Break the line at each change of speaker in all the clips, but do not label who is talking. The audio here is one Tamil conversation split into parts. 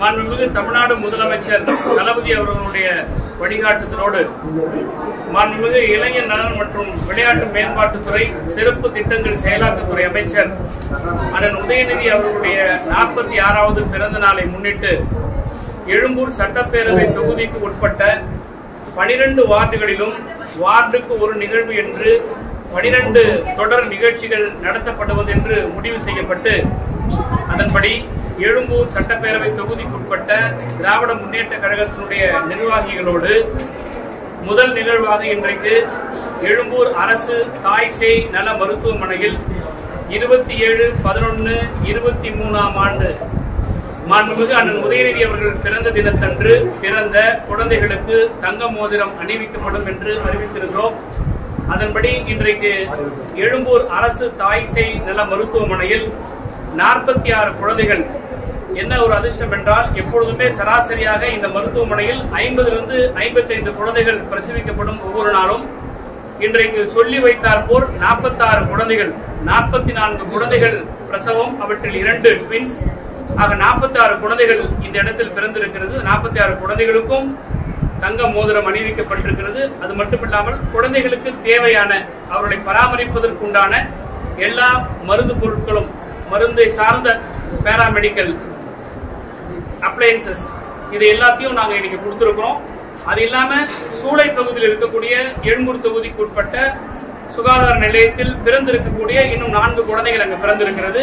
மாண்புமிகு தமிழ்நாடு முதலமைச்சர் தளபதி அவர்களுடைய வழிகாட்டுதலோடு மாண்புமிகு இளைஞர் நலன் மற்றும் விளையாட்டு மேம்பாட்டுத்துறை சிறப்பு திட்டங்கள் செயலாக்கத்துறை அமைச்சர் அண்ணன் உதயநிதி அவர்களுடைய நாற்பத்தி ஆறாவது பிறந்த நாளை முன்னிட்டு எழும்பூர் சட்டப்பேரவை தொகுதிக்கு உட்பட்ட பனிரெண்டு வார்டுகளிலும் வார்டுக்கு ஒரு நிகழ்வு என்று பனிரெண்டு தொடர் நிகழ்ச்சிகள் நடத்தப்படுவது என்று முடிவு செய்யப்பட்டு அதன்படி எழும்பூர் சட்டப்பேரவை தொகுதிக்குட்பட்ட திராவிட முன்னேற்ற கழகத்தினுடைய நிர்வாகிகளோடு முதல் நிகழ்வாக இன்றைக்கு எழும்பூர் அரசு தாய்சேய் நல மருத்துவமனையில் இருபத்தி ஏழு பதினொன்று இருபத்தி மூணாம் ஆண்டு மாண்புமிகு அண்ணன் உதயநிதி அவர்கள் பிறந்த தினத்தன்று பிறந்த குழந்தைகளுக்கு தங்க மோதிரம் அணிவிக்கப்படும் என்று அறிவித்திருக்கிறோம். அதன்படி இன்றைக்கு எழும்பூர் அரசு தாய்சேய் நல மருத்துவமனையில் நாற்பத்தி ஆறு குழந்தைகள் என்ன ஒரு அதிர்ஷ்டம் என்றால் எப்பொழுதுமே சராசரியாக இந்த மருத்துவமனையில் ஐம்பதிலிருந்து ஐம்பத்தைந்து குழந்தைகள் பிரசவிக்கப்படும் ஒவ்வொரு நாளும். இன்றைக்கு சொல்லி வைத்தார் போல் நாற்பத்தாறு குழந்தைகள் நாற்பத்தி நான்கு குழந்தைகள் பிரசவம் அவற்றில் இரண்டு ட்வின்ஸ் ஆக நாற்பத்தாறு குழந்தைகள் இந்த இடத்தில் பிறந்திருக்கிறது. நாற்பத்தி ஆறு குழந்தைகளுக்கும் தங்க மோதிரம் அணிவிக்கப்பட்டிருக்கிறது. அது மட்டுமில்லாமல் குழந்தைகளுக்கு தேவையான அவர்களை பராமரிப்பதற்குண்டான எல்லா மருந்து பொருட்களும் மருந்தை சார்ந்த பேராமெடிக்கல் அப்ளையன்சஸ் இது எல்லாத்தையும் நாங்கள் இன்னைக்கு கொடுத்துருக்குறோம். அது இல்லாமல் சூளை பகுதியில் இருக்கக்கூடிய எழும்பூர் தொகுதிக்கு உட்பட்ட சுகாதார நிலையத்தில் பிறந்திருக்கக்கூடிய இன்னும் நான்கு குழந்தைகள் அங்கே பிறந்திருக்கிறது.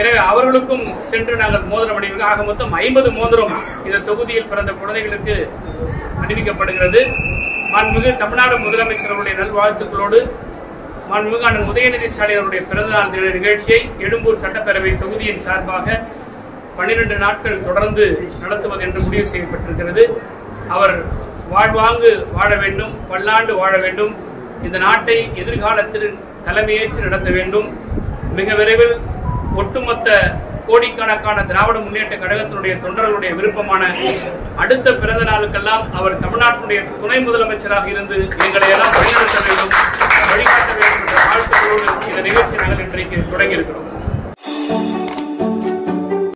எனவே அவர்களுக்கும் சென்று நாங்கள் மோதிரம் அணிவிக்க ஆக மொத்தம் ஐம்பது மோதிரம் இந்த தொகுதியில் பிறந்த குழந்தைகளுக்கு அணிவிக்கப்படுகிறது. மாண்புமிகு தமிழ்நாடு முதலமைச்சர்களுடைய நல்வாழ்த்துக்களோடு மாண்புமிகு அண்ணன் உதயநிதி ஸ்டாலின் அவருடைய பிறந்தநாள் தின நிகழ்ச்சியை எழும்பூர் சட்டப்பேரவை தொகுதியின் சார்பாக பன்னிரண்டு நாட்கள் தொடர்ந்து நடத்துவது என்று முடிவு செய்யப்பட்டிருக்கிறது. அவர் வாழ்வாங்கு வாழ வேண்டும் பல்லாண்டு வாழ வேண்டும். இந்த நாட்டை எதிர்காலத்தில் தலைமையேற்று நடத்த வேண்டும். மிக விரைவில் ஒட்டுமொத்த கோடிக்கணக்கான திராவிட முன்னேற்ற கழகத்தினுடைய தொண்டர்களுடைய விருப்பமான அடுத்த பிறந்த நாளுக்கெல்லாம் அவர் தமிழ்நாட்டினுடைய துணை முதலமைச்சராக இருந்து எங்களை எல்லாம் வழிநடத்த வேண்டும் வழிகாட்ட வேண்டும் என்ற வாழ்த்துக்களோடு இந்த நிகழ்ச்சி நாங்கள் இன்றைக்கு தொடங்கியிருக்கிறோம்.